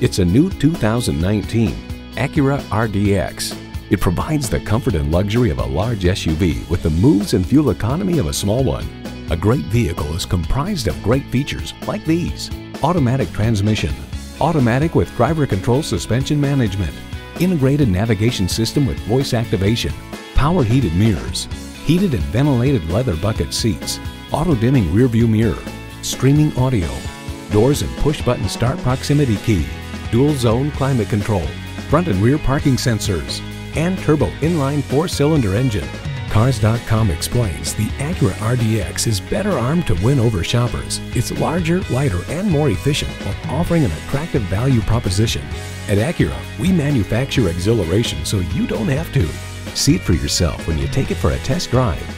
It's a new 2019 Acura RDX. It provides the comfort and luxury of a large SUV with the moves and fuel economy of a small one. A great vehicle is comprised of great features like these. Automatic transmission, automatic with driver control suspension management, integrated navigation system with voice activation, power heated mirrors, heated and ventilated leather bucket seats, auto dimming rear view mirror, streaming audio, doors and push button start proximity key, dual zone climate control, front and rear parking sensors, and turbo inline four cylinder engine. Cars.com explains the Acura RDX is better armed to win over shoppers. It's larger, lighter, and more efficient while offering an attractive value proposition. At Acura, we manufacture exhilaration so you don't have to. See it for yourself when you take it for a test drive.